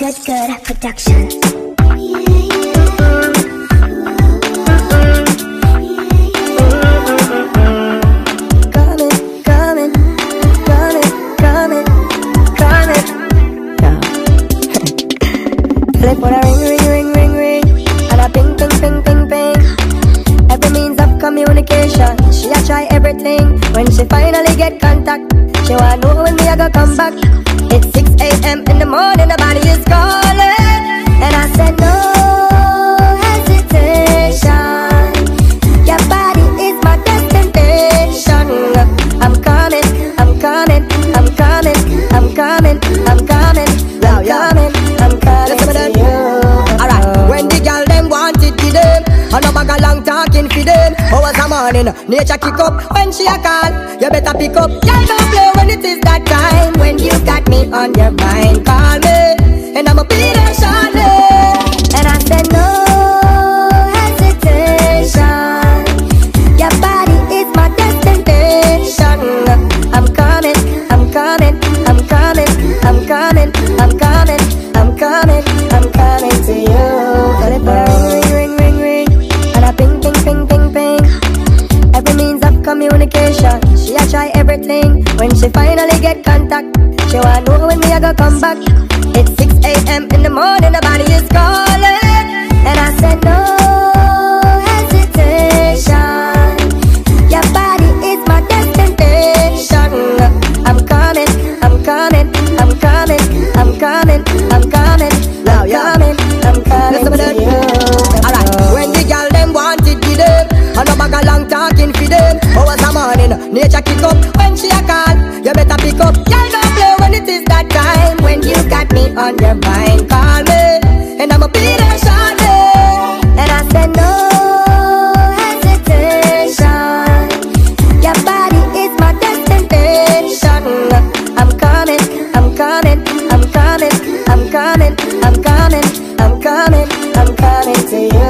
Good, good production. Coming, coming, coming, coming, coming. Ring, ring, ring, ring, ring, and ping, ping, ping, ping, ping. Every means of communication, she a try everything. When she finally get contact, she wanna know when me a go come back. It's 6 a.m. in the morning, And no bag a long talking for them Hours a morning, nature kick up When she a call, you better pick up. Girl don't play when it is that time. When you got me on your mind When she finally get contact, she wanna know when me a go come back. It's 6 a.m. in the morning, the body is calling, Nature kick up when she a call. You better pick up. Y'all don't play when it is that time. When you got me on your mind, call me, and I'ma be there shortly. And I said no. hesitation. Your body is my destination. I'm coming, I'm coming, I'm coming, I'm coming, I'm coming, I'm coming, I'm coming to you.